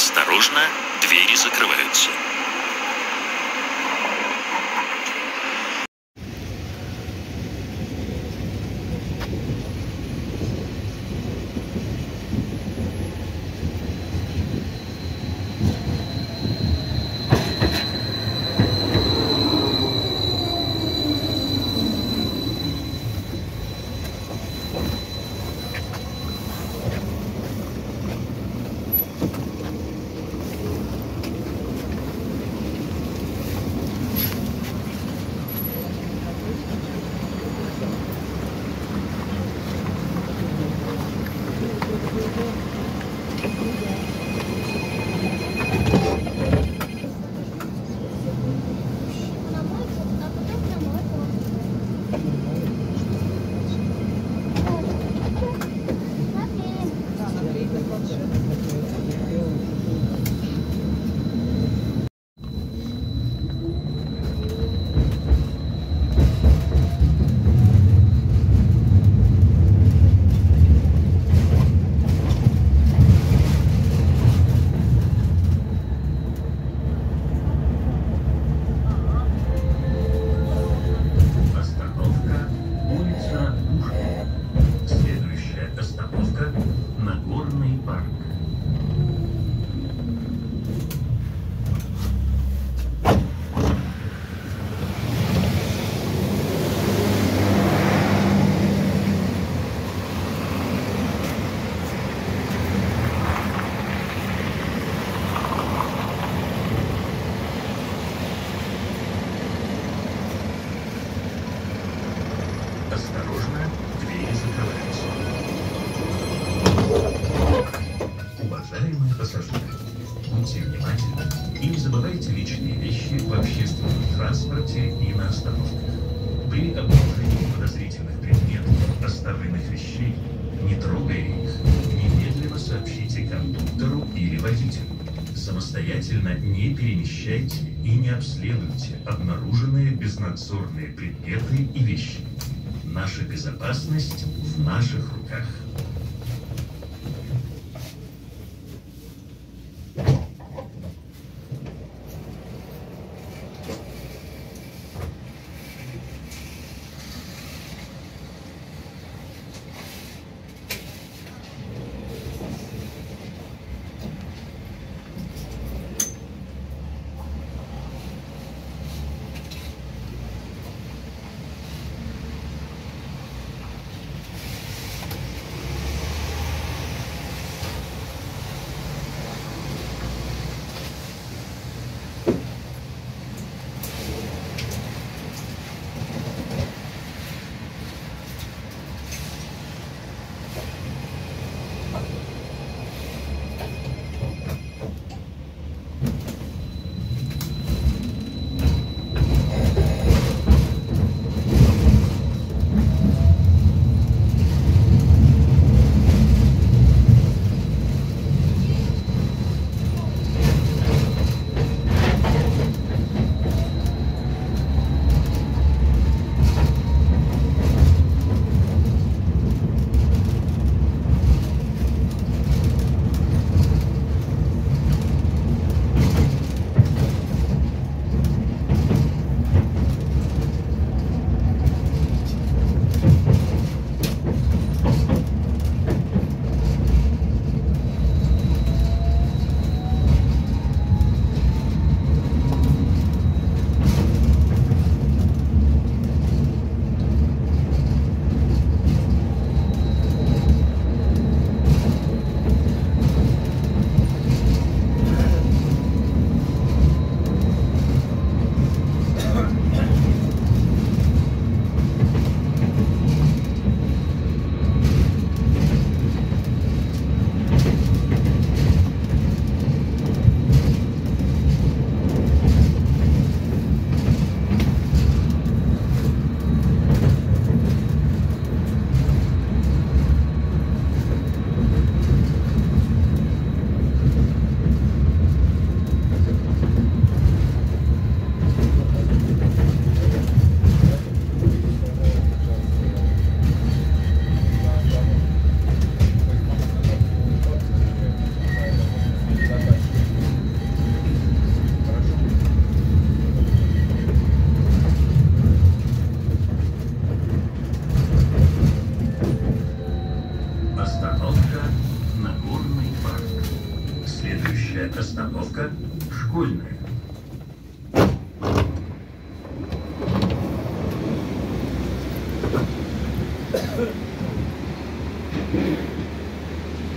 Осторожно, двери закрываются. Вещи в общественном транспорте и на остановках. При обнаружении подозрительных предметов, оставленных вещей, не трогая их, немедленно сообщите кондуктору или водителю. Самостоятельно не перемещайте и не обследуйте обнаруженные безнадзорные предметы и вещи. Наша безопасность в наших руках.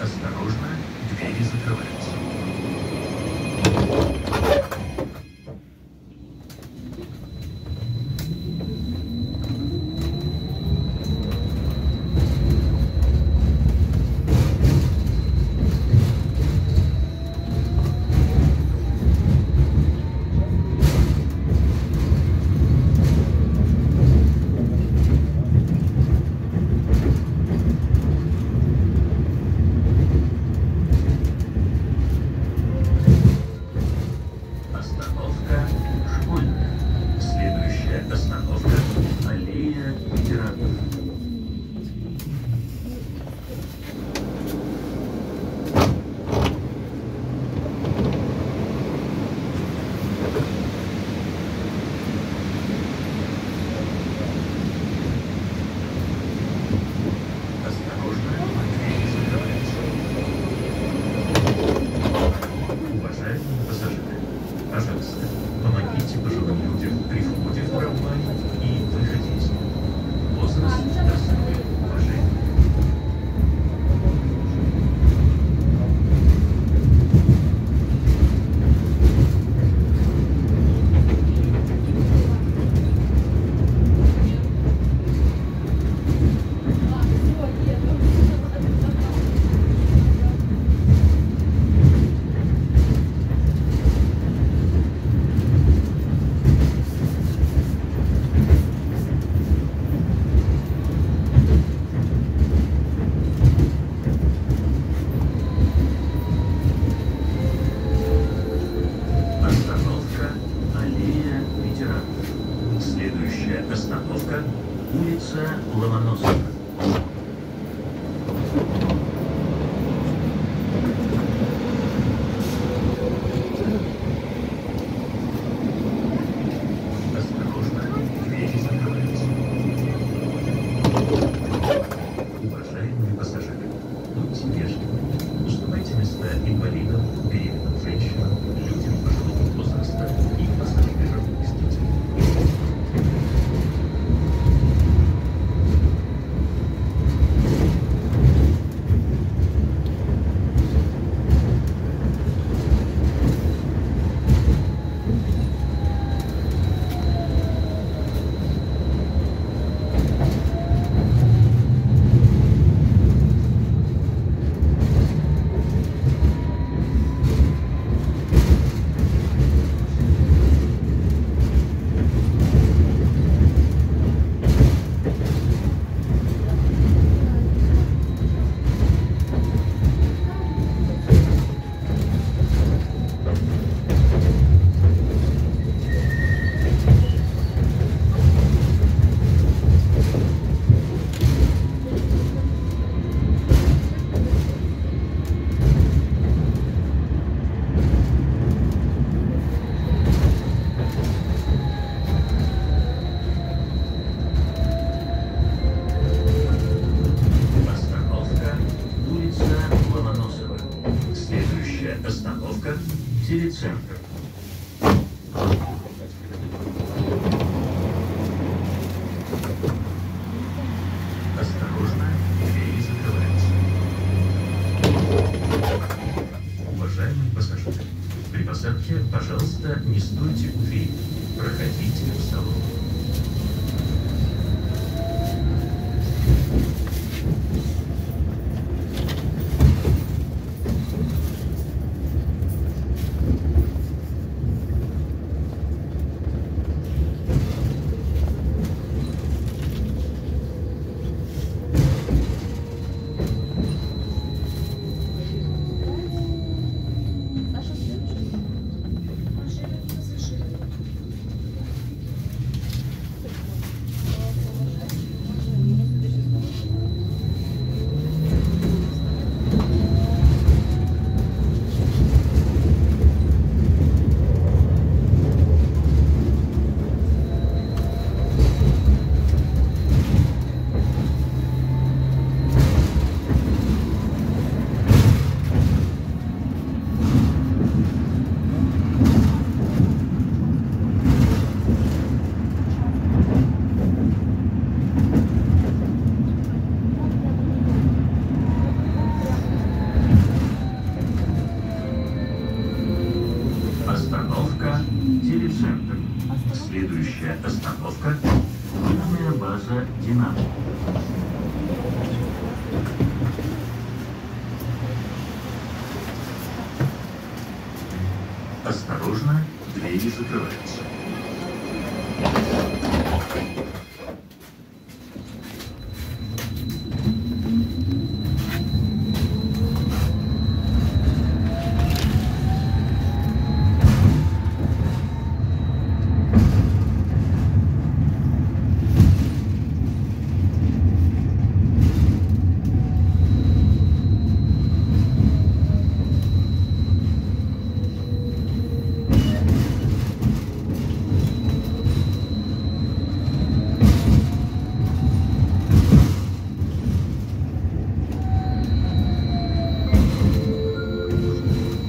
Осторожно, двери закрываются.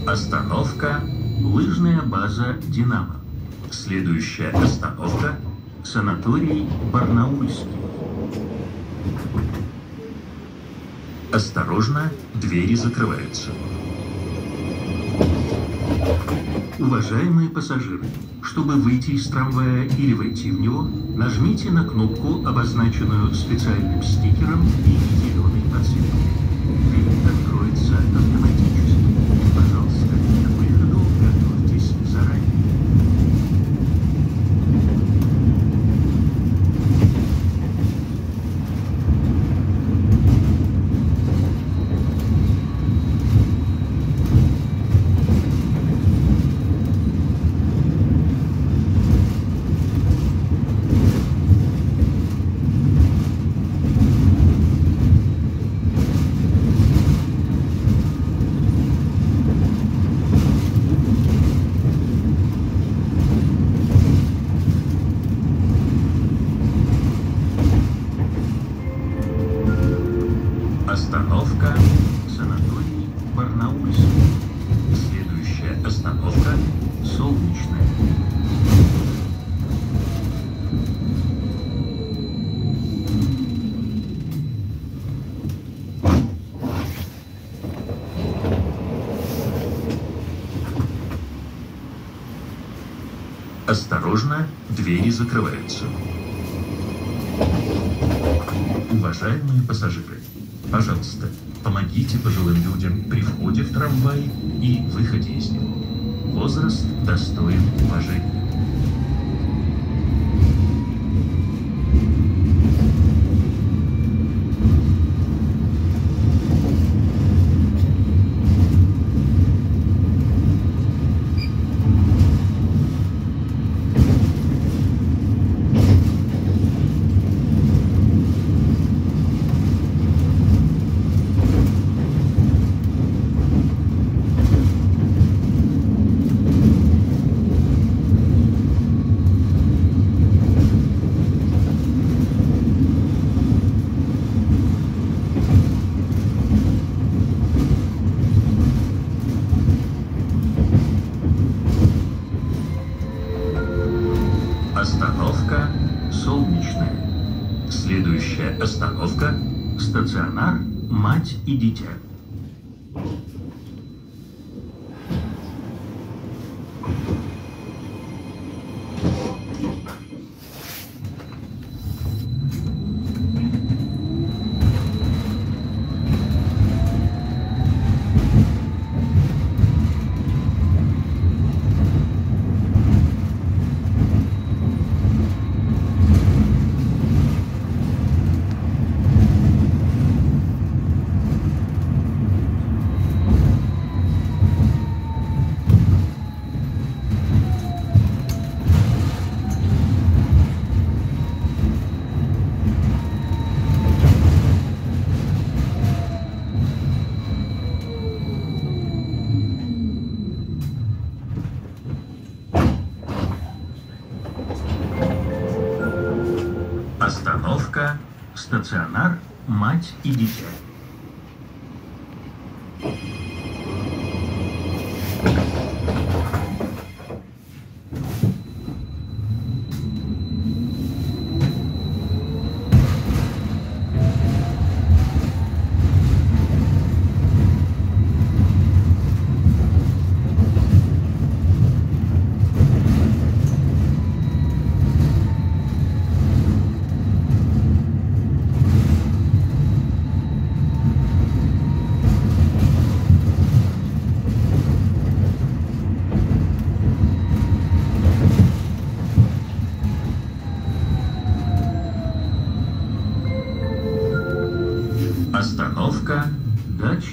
Остановка – лыжная база «Динамо». Следующая остановка – санаторий Барнаульский. Осторожно, двери закрываются. Уважаемые пассажиры, чтобы выйти из трамвая или войти в него, нажмите на кнопку, обозначенную специальным стикером и зеленой подсветкой. Дверь откроется автоматически. Пожалуйста, к выходу готовьтесь заранее. Остановка санаторий Барнаульский. Следующая остановка Солнечная. Осторожно, двери закрываются. Уважаемые пассажиры, пожалуйста, помогите пожилым людям при входе в трамвай и выходе из него. Возраст достоин уважения. Остановка Солнечная. Следующая остановка стационар Мать и Остановка стационар Мать и дитя.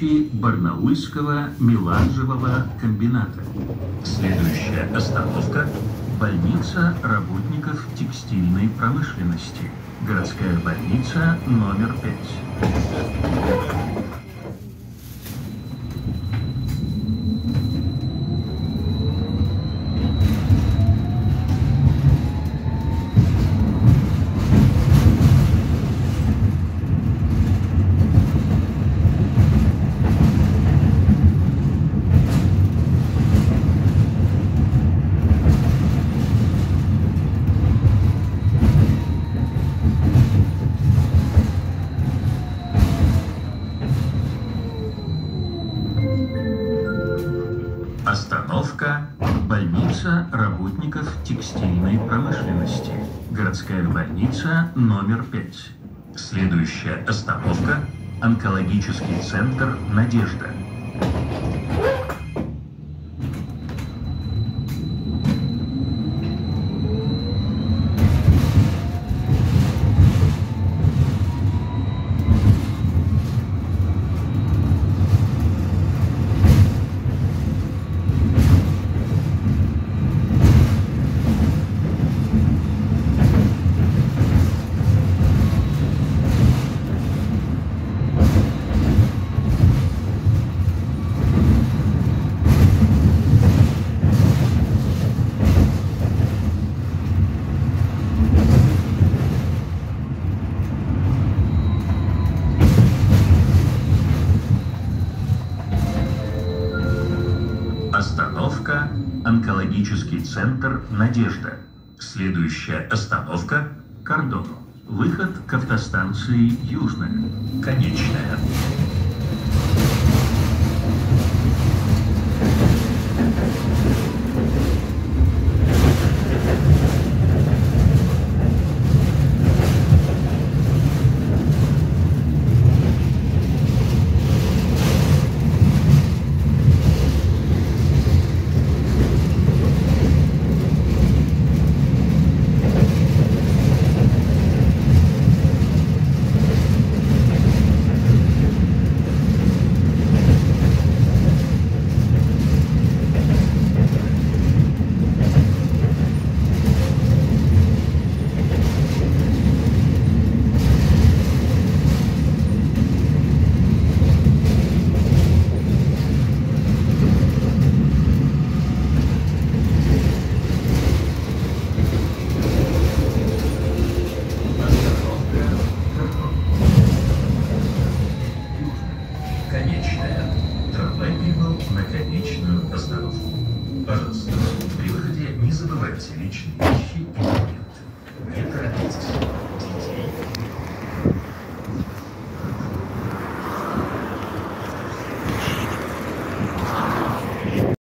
Вещи Барнаульского меланжевого комбината. Следующая остановка – больница работников текстильной промышленности. Городская больница номер 5. Больница номер 5. Следующая остановка онкологический центр «Надежда». Центр «Надежда». Следующая остановка – Кордону. Выход к автостанции «Южная». Конечная.